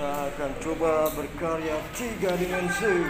kita akan cuba berkarya tiga dimensi.